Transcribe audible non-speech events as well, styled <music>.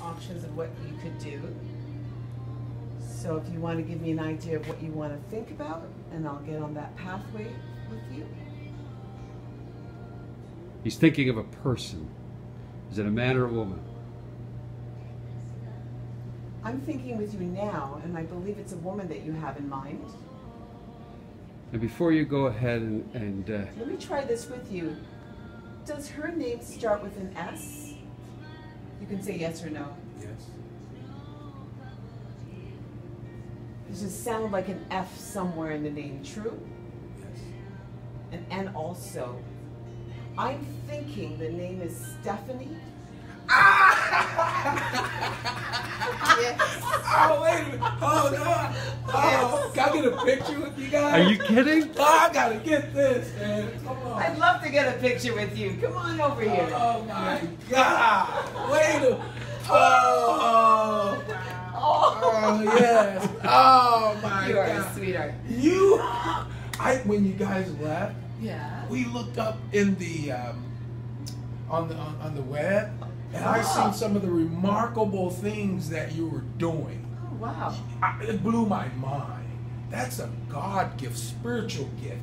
options of what you could do. So if you want to give me an idea of what you want to think about, and I'll get on that pathway with you. He's thinking of a person. Is it a man or a woman? I'm thinking with you now, and I believe it's a woman that you have in mind. And before you go ahead and, and uh, Let me try this with you. Does her name start with an S? You can say yes or no. Yes. It just sounded like an F somewhere in the name. True? Yes. An N also. I'm thinking the name is Stephanie. Ah! <laughs> yes. Oh, wait a minute. Oh, no. Oh, can I get a picture with you guys? Are you kidding? Oh, I gotta get this, man. Come on. I'd love to get a picture with you. Come on over here. Oh, my God. Wait a Oh. Oh, yes. Oh, my you are God. a sweetheart. You, I when you guys left, Yeah. we looked up in the um, on the on, on the web, and I Ah. seen some of the remarkable things that you were doing. Oh, wow. I, it blew my mind. That's a God gift, spiritual gift.